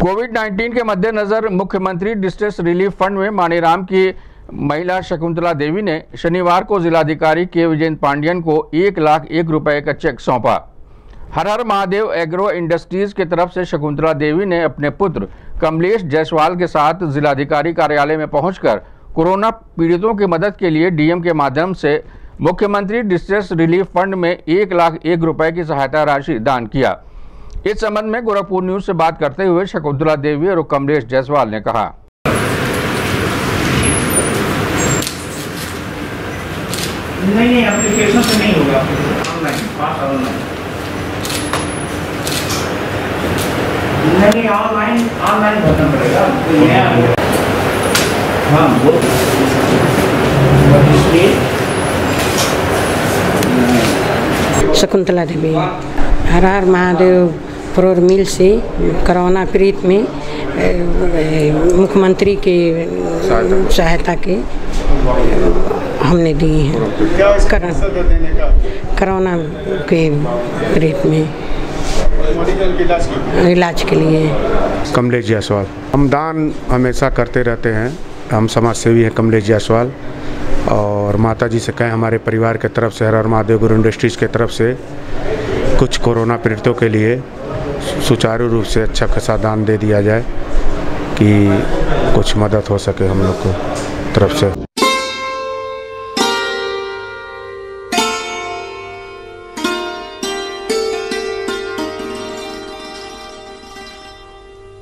Covid 19 के मद्देनजर मुख्यमंत्री डिस्ट्रेस रिलीफ फंड में मानीराम की महिला शकुंतला देवी ने शनिवार को जिलाधिकारी के विजेंद्र पांडियन को एक लाख एक रुपए का चेक सौंपा। हर हर महादेव एग्रो इंडस्ट्रीज़ की तरफ़ से शकुंतला देवी ने अपने पुत्र कमलेश जायसवाल के साथ जिलाधिकारी कार्यालय में पहुंचकर कोरोना पीड़ितों की मदद के लिए डीएम के माध्यम से मुख्यमंत्री डिस्ट्रेस रिलीफ फंड में एक लाख एक रुपए की सहायता राशि दान किया। इस संबंध में गोरखपुर न्यूज़ से बात करते हुए शकुंतला देवी और कमलेश जायसवाल ने कहा। नहीं नहीं एप्लीकेशन से नहीं होगा। ऑनलाइन पास ऑनलाइन नहीं नहीं ऑनलाइन ऑनलाइन भरना पड़ेगा। तो नया हाँ वो। शकुंतला देवी। हर हर महादेव फ्लोर मिल से, कोरोना पीड़ित में मुख्यमंत्री के सहायता के हमने दिए हैं। कोरोना के पीड़ित में। इलाज इलाज के लिए। कमलेश जायसवाल, हम दान हमेशा करते रहते हैं। हम समाज सेवी हैं कमलेश जायसवाल, और माता जी से कहें, हमारे परिवार के तरफ़ से हर हर महादेव गुरु इंडस्ट्रीज़ के तरफ़ से कुछ कोरोना पीड़ितों के लिए सुचारू रूप से अच्छा खासा दान दे दिया जाए कि कुछ मदद हो सके हम लोग को तरफ़ से।